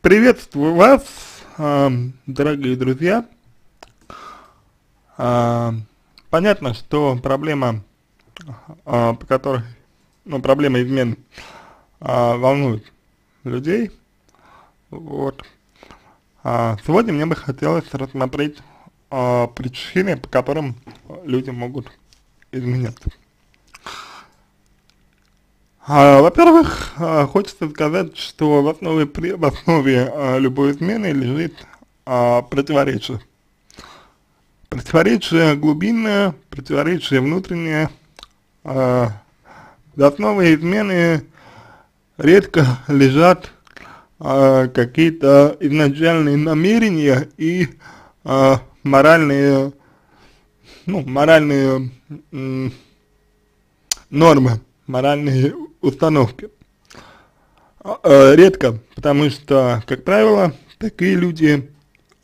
Приветствую вас, э, дорогие друзья. Э, понятно, что проблема, э, по которой, ну, проблема измен волнует людей. Вот. Сегодня мне бы хотелось рассмотреть причины, по которым люди могут изменяться. А, Во-первых, а, хочется сказать, что в основе, в основе а, любой измены лежит противоречие. Противоречие глубинное, противоречие внутреннее. А, в основе измены редко лежат какие-то изначальные намерения и моральные, ну, моральные нормы, моральные установки. А, э, редко, потому что, как правило, такие люди,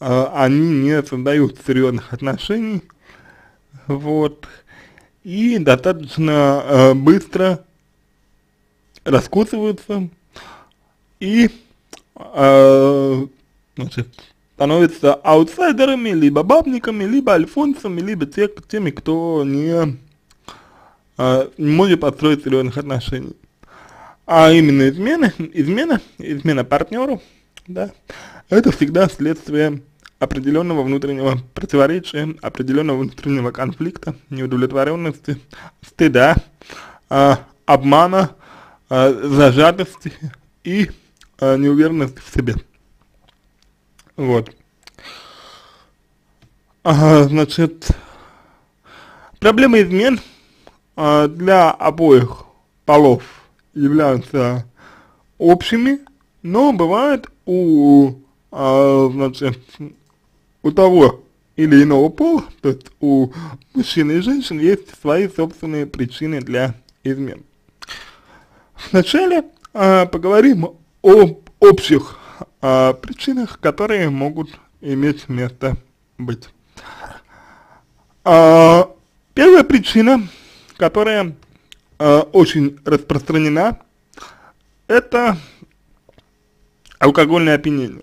э, они не создают серьезных отношений, вот, и достаточно э, быстро раскусываются и, э, значит, становятся аутсайдерами, либо бабниками, либо альфонсами, либо те, теми, кто не, не может построить серьезных отношений а именно измена, измена, измена партнеру, да, это всегда следствие определенного внутреннего противоречия, определенного внутреннего конфликта, неудовлетворенности, стыда, э, обмана, э, зажатости и э, неуверенности в себе. Вот. А, значит, проблема измен э, для обоих полов являются общими, но бывает у, а, значит, у того или иного пола, то есть у мужчин и женщин есть свои собственные причины для измен. Вначале а, поговорим о общих а, причинах, которые могут иметь место быть. А, первая причина, которая э, очень распространена, это алкогольное опьянение.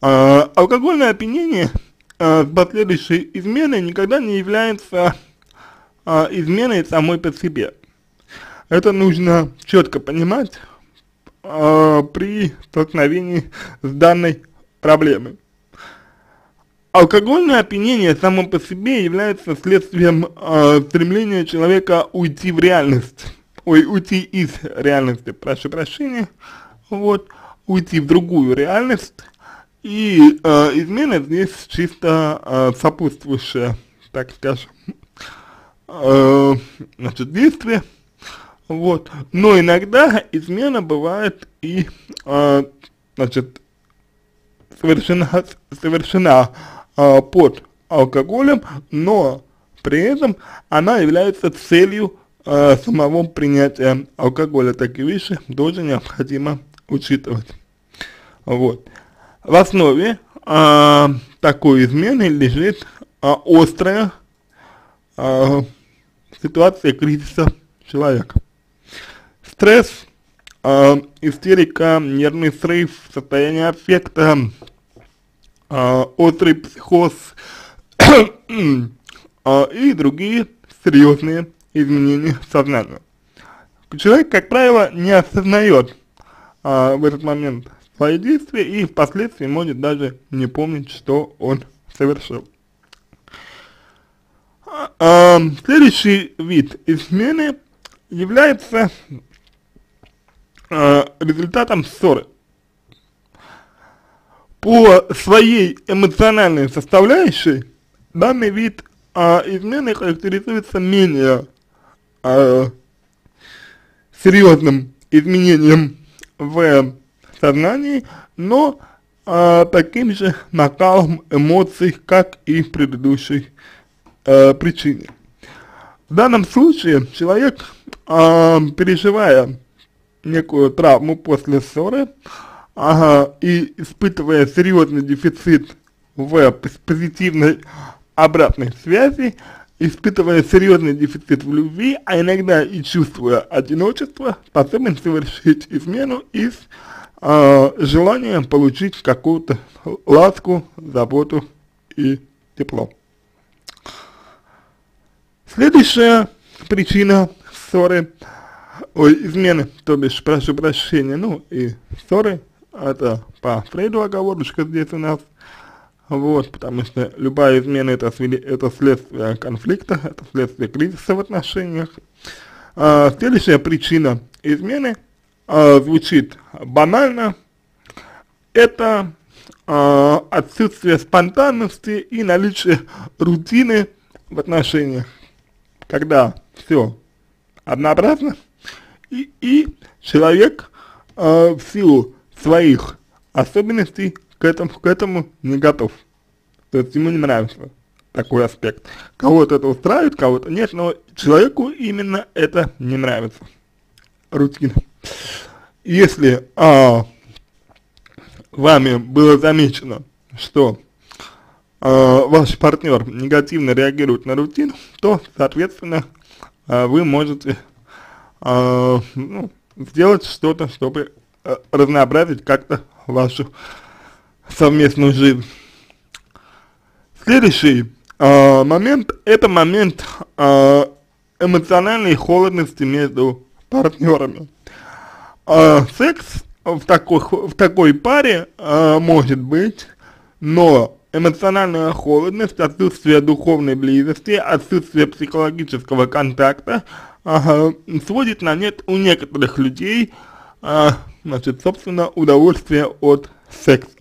Э, алкогольное опьянение э, с последующей изменой никогда не является э, изменой самой по себе. Это нужно четко понимать э, при столкновении с данной проблемой. Алкогольное опьянение само по себе является следствием э, стремления человека уйти в реальность, ой, уйти из реальности, прошу прощения, вот, уйти в другую реальность, и э, измена здесь чисто э, сопутствующая, так скажем, э, значит, действие, вот, но иногда измена бывает и, э, значит, совершена, совершена э, под алкоголем, но при этом она является целью э, самого принятия алкоголя. Такие вещи тоже необходимо учитывать. Вот. В основе э, такой измены лежит э, острая э, ситуация кризиса человека. Стресс, э, истерика, нервный срыв, состояние аффекта, острый психоз э, и другие серьезные изменения сознания. Человек, как правило, не осознает э, в этот момент свои действия и впоследствии может даже не помнить, что он совершил. Э, следующий вид измены является э, результатом ссоры по своей эмоциональной составляющей данный вид а, измены характеризуется менее а, серьезным изменением в сознании, но а, таким же накалом эмоций, как и в предыдущей а, причине. В данном случае человек, а, переживая некую травму после ссоры, ага, и испытывая серьезный дефицит в позитивной обратной связи, испытывая серьезный дефицит в любви, а иногда и чувствуя одиночество, способен совершить измену из э, желание получить какую-то ласку, заботу и тепло. Следующая причина ссоры, ой, измены, то бишь, прошу прощения, ну и ссоры, это по Фрейду оговорочка здесь у нас, вот, потому что любая измена это, это следствие конфликта, это следствие кризиса в отношениях. А, следующая причина измены а, звучит банально, это а, отсутствие спонтанности и наличие рутины в отношениях, когда все однообразно, и, и человек э, в силу своих особенностей к этому, к этому не готов. То есть ему не нравится такой аспект. Кого-то это устраивает, кого-то нет, но человеку именно это не нравится. Рутина. Если а, вами было замечено, что а, ваш партнер негативно реагирует на рутину, то, соответственно, а, вы можете а, ну, сделать что-то, чтобы разнообразить как-то вашу совместную жизнь. Следующий э, момент, это момент э, эмоциональной холодности между партнерами. Э, секс в такой, в такой паре э, может быть, но эмоциональная холодность, отсутствие духовной близости, отсутствие психологического контакта э, сводит на нет у некоторых людей, э, значит, собственно, удовольствие от секса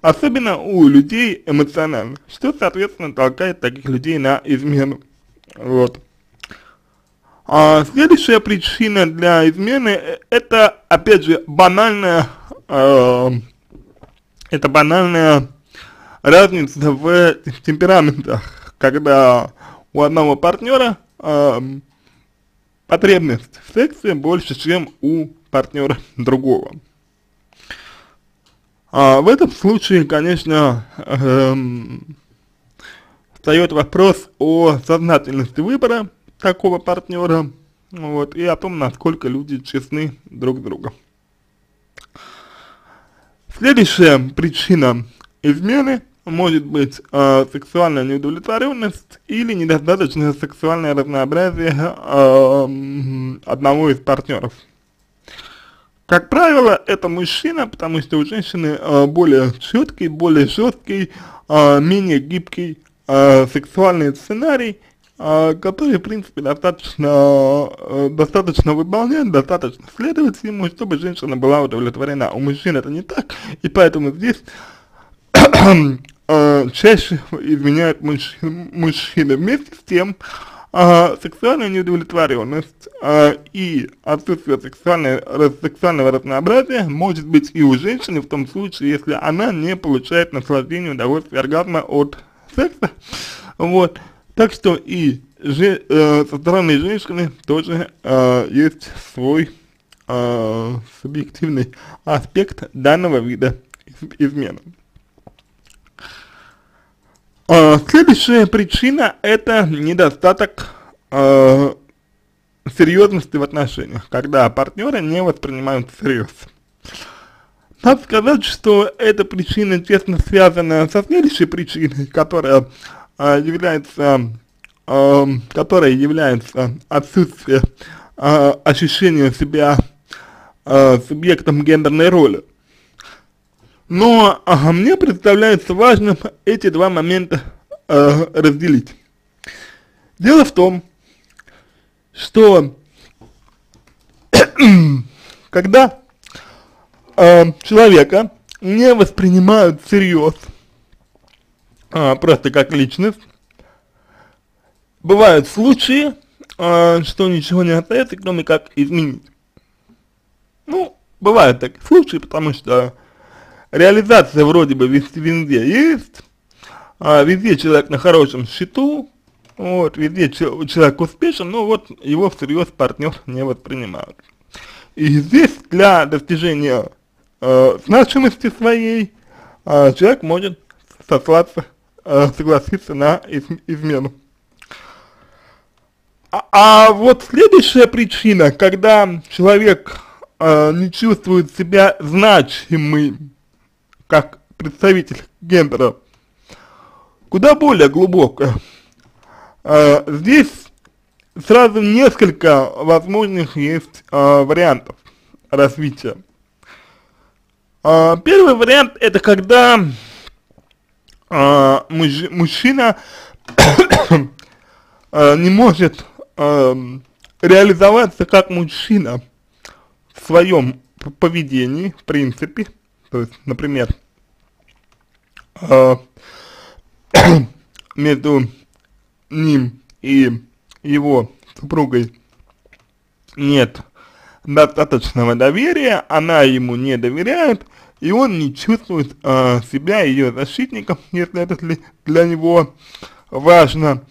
особенно у людей эмоциональных, что, соответственно, толкает таких людей на измену. Вот. А следующая причина для измены это, опять же, банальная, э, это банальная разница в темпераментах, когда у одного партнера э, потребность в сексе больше, чем у партнера другого. А в этом случае, конечно, эм, встает вопрос о сознательности выбора такого партнера, вот, и о том, насколько люди честны друг с другом. Следующая причина измены может быть э, сексуальная неудовлетворенность или недостаточное сексуальное разнообразие э, одного из партнеров. Как правило, это мужчина, потому что у женщины э, более четкий, более жесткий, э, менее гибкий э, сексуальный сценарий, э, который, в принципе, достаточно, э, достаточно выполняет, достаточно следовать ему, чтобы женщина была удовлетворена. У мужчин это не так, и поэтому здесь э, чаще изменяют мужчины, мужчины. Вместе с тем, а, сексуальная неудовлетворенность а, и отсутствие сексуального, сексуального разнообразия может быть и у женщины в том случае, если она не получает наслаждение, удовольствие, оргазма от секса. Вот. Так что и же, э, со стороны женщины тоже э, есть свой э, субъективный аспект данного вида измены. А, следующая причина это недостаток э, серьезности в отношениях, когда партнеры не воспринимают всерьез. Надо сказать, что эта причина тесно связана со следующей причиной, которая э, является, э, которая является отсутствие э, ощущения себя э, субъектом гендерной роли. Но ага, мне представляется важным эти два момента э, разделить. Дело в том, что когда э, человека не воспринимают всерьез, э, просто как личность, бывают случаи, э, что ничего не остается, кроме как изменить. Ну, бывают такие случаи, потому что реализация вроде бы везде есть, а везде человек на хорошем счету, вот, везде человек успешен, но вот его всерьез партнер не воспринимает. И здесь для достижения э, значимости своей э, человек может сослаться, э, согласиться на из, измену. А, а вот следующая причина, когда человек э, не чувствует себя значимым, как представитель гендера, куда более глубокое. Э, здесь сразу несколько возможных есть э, вариантов развития. Э, первый вариант это когда э, муж, мужчина не может э, реализоваться как мужчина в своем поведении, в принципе, то есть, например, э, между ним и его супругой нет достаточного доверия, она ему не доверяет, и он не чувствует э, себя ее защитником, если это для него важно.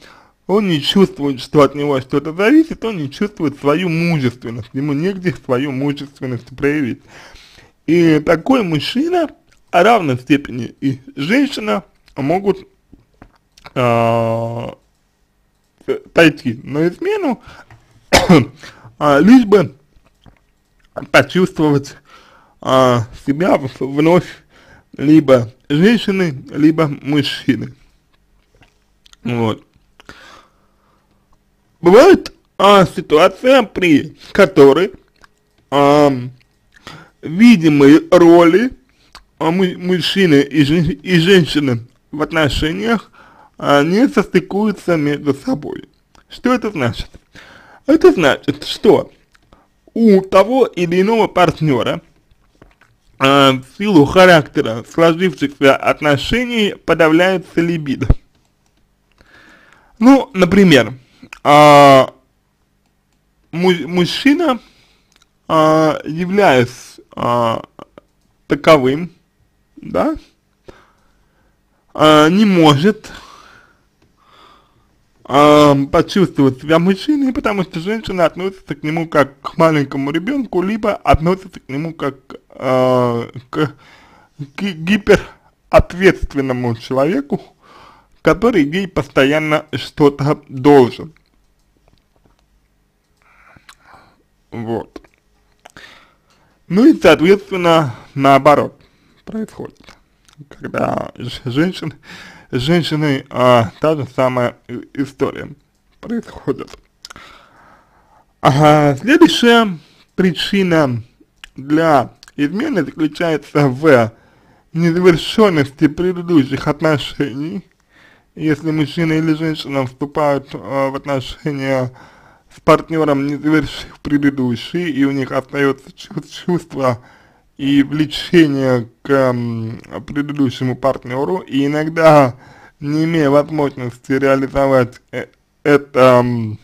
Он не чувствует, что от него что-то зависит, он не чувствует свою мужественность, ему негде свою мужественность проявить. И такой мужчина, а равной степени и женщина, могут э, пойти на измену, а, лишь бы почувствовать а, себя вновь либо женщины, либо мужчины. Вот. Бывает а, ситуация, при которой а, видимые роли а, мужчины и, и женщины в отношениях не состыкуются между собой. Что это значит? Это значит, что у того или иного партнера э, в силу характера сложившихся отношений подавляется либидо. Ну, например, э, мужчина, э, являясь э, таковым, да, э, не может э, почувствовать себя мужчиной, потому что женщина относится к нему как к маленькому ребенку, либо относится к нему как э, к, к гиперответственному человеку, который ей постоянно что-то должен. Вот. Ну и, соответственно, наоборот происходит, когда женщина с женщиной а, та же самая история происходит. А, следующая причина для измены заключается в незавершенности предыдущих отношений. Если мужчина или женщина вступают а, в отношения с партнером, не завершив предыдущие, и у них остается чувство и влечение к м, предыдущему партнеру, и иногда, не имея возможности реализовать э это м,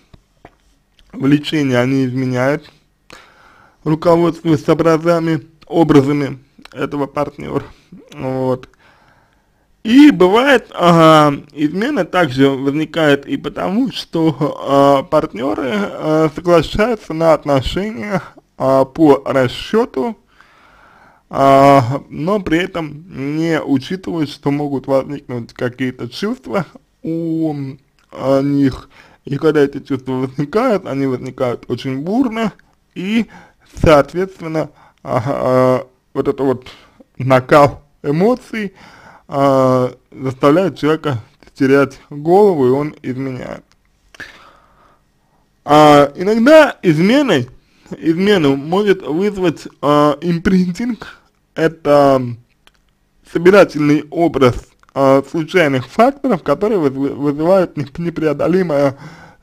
влечение, они изменяют, руководствуясь образами, образами этого партнера, вот. И бывает, ага, измена также возникает и потому, что э, партнеры э, соглашаются на отношения э, по расчету а, но при этом не учитывают, что могут возникнуть какие-то чувства у а, них, и когда эти чувства возникают, они возникают очень бурно, и, соответственно, а, а, вот это вот накал эмоций а, заставляет человека терять голову, и он изменяет. А, иногда изменой, измену может вызвать а, импринтинг это собирательный образ э, случайных факторов, которые вызывают непреодолимое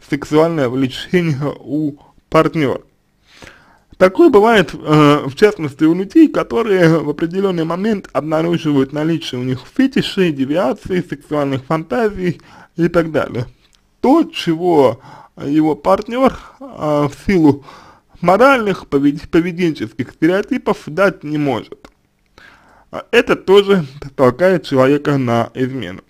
сексуальное влечение у партнера. Такое бывает, э, в частности, у людей, которые в определенный момент обнаруживают наличие у них фетишей, девиаций, сексуальных фантазий и так далее. То, чего его партнер э, в силу моральных, поведенческих стереотипов дать не может. А это тоже толкает человека на измену.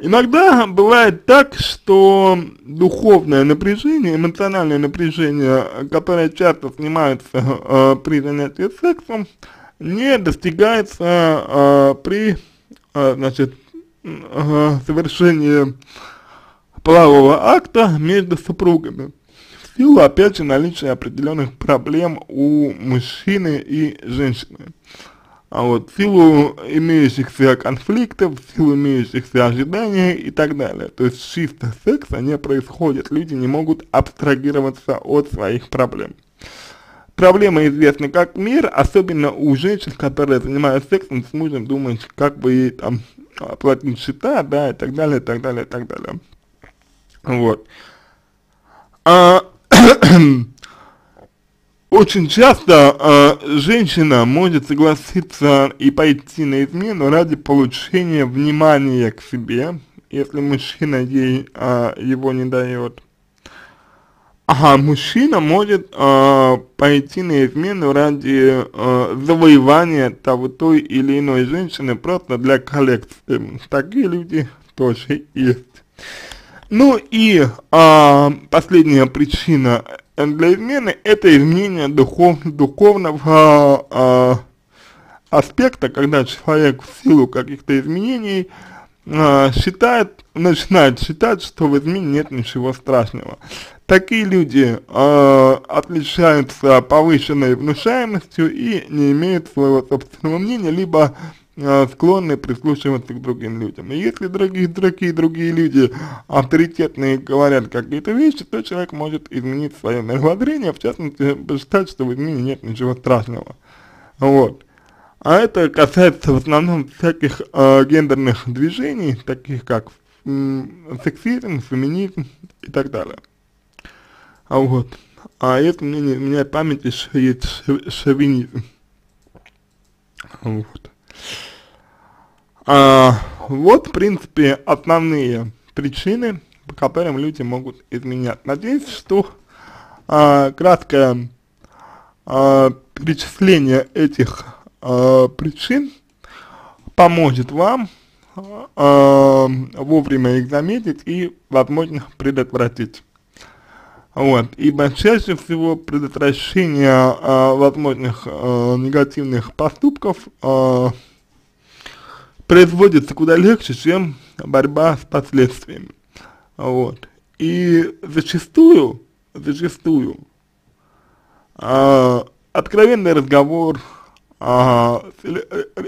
Иногда бывает так, что духовное напряжение, эмоциональное напряжение, которое часто снимается э, при занятии сексом, не достигается э, при э, значит, э, совершении полового акта между супругами. В силу, опять же, наличия определенных проблем у мужчины и женщины. А вот в силу имеющихся конфликтов, в силу имеющихся ожиданий и так далее. То есть чисто секса не происходит, люди не могут абстрагироваться от своих проблем. Проблема известна как мир, особенно у женщин, которые занимаются сексом с мужем, думают, как бы ей там оплатить счета, да, и так далее, и так далее, и так далее. Вот. А, очень часто э, женщина может согласиться и пойти на измену ради получения внимания к себе, если мужчина ей э, его не дает. А мужчина может э, пойти на измену ради э, завоевания того той или иной женщины просто для коллекции. Такие люди тоже есть. Ну и э, последняя причина для измены это изменение духов, духовного э, аспекта, когда человек в силу каких-то изменений э, считает, начинает считать, что в измене нет ничего страшного. Такие люди э, отличаются повышенной внушаемостью и не имеют своего собственного мнения, либо склонны прислушиваться к другим людям. И если другие, другие, другие люди авторитетные говорят какие-то вещи, то человек может изменить свое мировоззрение, в частности, посчитать, что в измене нет ничего страшного. Вот. А это касается в основном всяких э, гендерных движений, таких как сексизм, феминизм и так далее. А вот. А если мне не изменяет память, есть шовинизм. Вот. А, вот, в принципе, основные причины, по которым люди могут изменять. Надеюсь, что а, краткое а, перечисление этих а, причин поможет вам а, вовремя их заметить и, возможно, предотвратить. Вот, ибо чаще всего предотвращение а, возможных а, негативных поступков а, производится куда легче, чем борьба с последствиями. Вот. И зачастую, зачастую, а, откровенный разговор, а,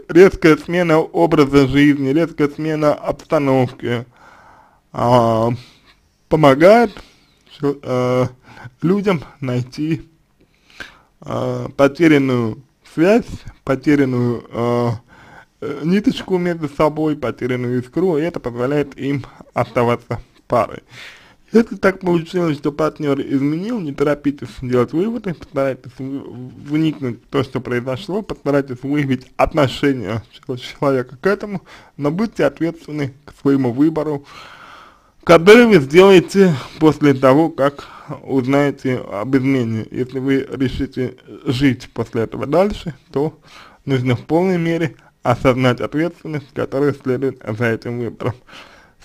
резкая смена образа жизни, резкая смена обстановки а, помогает а, людям найти а, потерянную связь, потерянную а, ниточку между собой, потерянную искру, и это позволяет им оставаться парой. Если так получилось, что партнер изменил, не торопитесь делать выводы, постарайтесь вникнуть в то, что произошло, постарайтесь выявить отношение человека к этому, но будьте ответственны к своему выбору, который вы сделаете после того, как узнаете об измене. Если вы решите жить после этого дальше, то нужно в полной мере осознать ответственность, которая следует за этим выбором.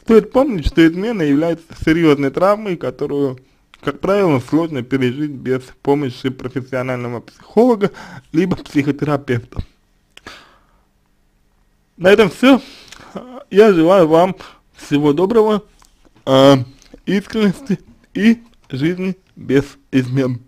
Стоит помнить, что измена является серьезной травмой, которую, как правило, сложно пережить без помощи профессионального психолога, либо психотерапевта. На этом все. Я желаю вам всего доброго, э, искренности и жизни без измен.